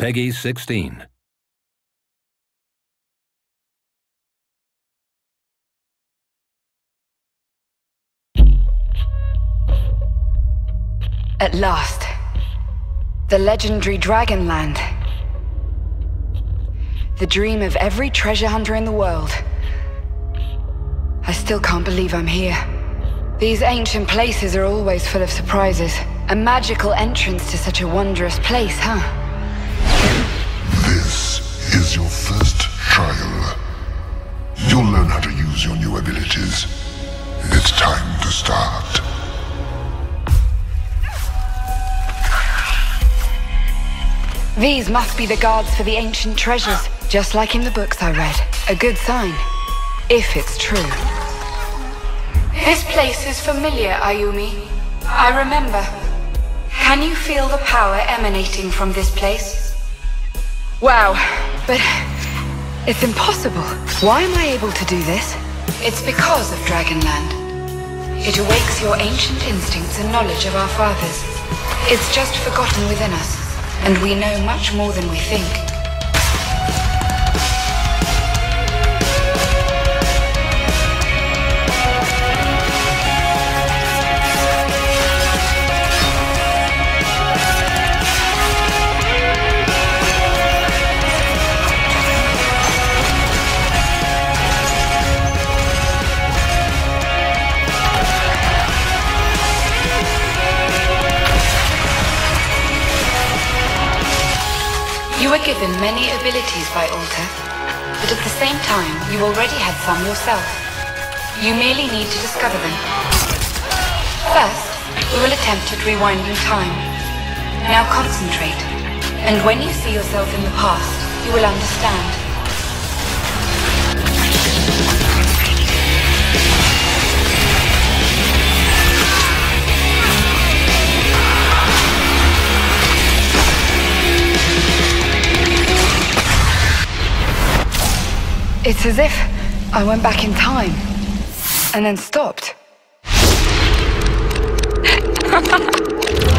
Peggy 16. At last. The legendary Dragonland. The dream of every treasure hunter in the world. I still can't believe I'm here. These ancient places are always full of surprises. A magical entrance to such a wondrous place, huh? Is your first trial. You'll learn how to use your new abilities. It's time to start. These must be the guards for the ancient treasures, just like in the books I read. A good sign, if it's true. This place is familiar, Ayumi. I remember. Can you feel the power emanating from this place? Wow, but it's impossible. Why am I able to do this? It's because of Dragonland. It awakes your ancient instincts and knowledge of our fathers. It's just forgotten within us, and we know much more than we think. You were given many abilities by Alter, but at the same time, you already had some yourself. You merely need to discover them. First, we will attempt at rewinding time. Now concentrate, and when you see yourself in the past, you will understand. It's as if I went back in time and then stopped.